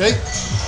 Okay?